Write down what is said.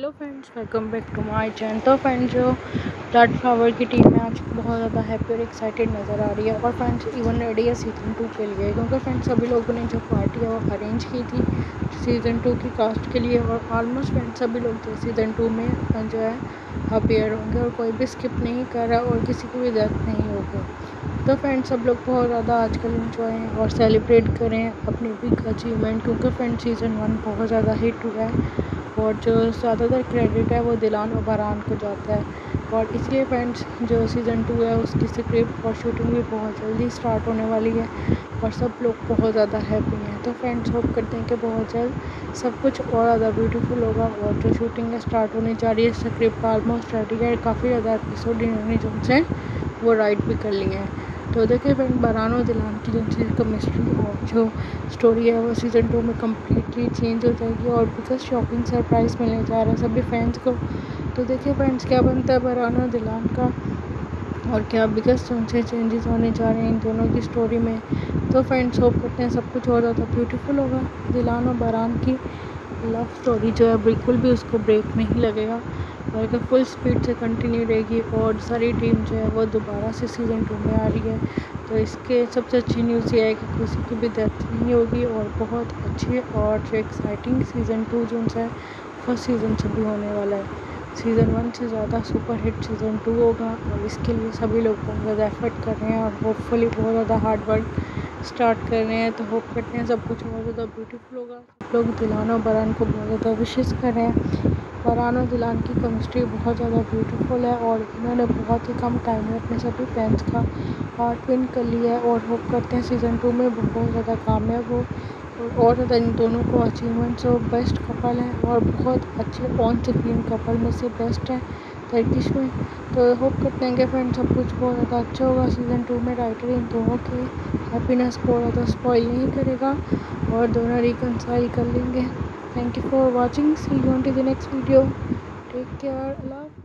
Hello friends welcome back to my channel तो friends जो blood flower की team में आज बहुत ज़्यादा हैप्पी और एक्साइटेड नज़र आ रही है और फ्रेंड्स इवन रेडी है सीज़न टू के। लिए क्योंकि फ्रेंड्स सभी लोगों ने जो पार्टी है, वो अरेंज की थी सीज़न टू की कास्ट के लिए और ऑलमोस्ट फ्रेंड्स सभी लोग जो सीज़न टू में जो है अपेयर होंगे और कोई भी स्किप नहीं कर रहा और किसी की भी डेथ नहीं होगी। तो फ्रेंड्स सब लोग बहुत ज़्यादा आजकल इंजॉय और सेलिब्रेट करें अपनी बिग अचीवमेंट क्योंकि फ्रेंड्स सीज़न वन बहुत ज़्यादा हिट हुआ है। और जो ज़्यादातर क्रेडिट है वो दिलान और बारान को जाता है। और इसलिए फ्रेंड्स जो सीज़न टू है, उसकी स्क्रिप्ट और शूटिंग भी बहुत जल्दी स्टार्ट होने वाली है और सब लोग बहुत ज़्यादा हैप्पी हैं। तो फ्रेंड्स होप करते हैं कि बहुत जल्द सब कुछ और ज़्यादा ब्यूटीफुल होगा और जो शूटिंग है स्टार्ट होने जा रही है स्क्रिप्ट ऑलमोस्ट रेडी है काफ़ी ज़्यादा एपिसोड इन्होंने जो से वो राइट भी कर लिए हैं। तो देखिए फ्रेंड बरान दिलान की जो चीज़ केमिस्ट्री और जो स्टोरी है, वो सीज़न टू में कम्प्लीटली चेंज हो जाएगी और बिकॉज़ शॉकिंग सरप्राइज़ मिलने जा रहा है सभी फैंस को। तो देखिए फ्रेंड्स क्या बनता है बरान दिलान का और क्या बिगेस्ट उनसे चेंजेस होने जा रहे हैं इन दोनों की स्टोरी में? तो फ्रेंड्स होप करते हैं सब कुछ और ज़्यादा ब्यूटीफुल होगा दिलान और बरान की। लव स्टोरी जो है, बिल्कुल भी उसको ब्रेक नहीं लगेगा। बल्कि फुल स्पीड से कंटिन्यू रहेगी और सारी टीम जो है, वो दोबारा से सीज़न टू में आ रही है तो इसके सबसे अच्छी न्यूज़ ये है कि किसी की भी डेथ नहीं होगी और बहुत अच्छी और एक्साइटिंग सीज़न टू जो है फ़र्स्ट सीज़न से भी होने वाला है। सीज़न वन से ज़्यादा सुपर हिट सीज़न टू होगा और इसके लिए सभी लोग बहुत ज़्यादा एफर्ट कर रहे हैं और होपफुली बहुत ज़्यादा हार्ड वर्क स्टार्ट कर रहे हैं तो होप करते हैं सब कुछ बहुत ज़्यादा ब्यूटीफुल होगा। लोग दिलाना बरान को बहुत ज़्यादा विशेष कर रहे हैं। बरान और दिलान की केमिस्ट्री बहुत ज़्यादा ब्यूटीफुल है और इन्होंने बहुत ही कम टाइम में अपने सभी फैंस का हार्ट विन कर लिया है और होप करते हैं सीज़न टू में बहुत ज़्यादा कामयाब हो और ज़्यादा इन दोनों को अचीवमेंट्स और बेस्ट कपल हैं और बहुत अच्छे ऑन स्क्रीन कपल में से बेस्ट हैं। टर्किश में। तो होप करते हैं कि फ्रेंड सब कुछ बहुत ज़्यादा अच्छा होगा। सीज़न टू में राइटर इन दोनों के हैप्पीनेस को ज़्यादा स्पॉइल नहीं करेगा और दोनों रिकनसाइल कर लेंगे। Thank you for watching see you on to the next video take care love.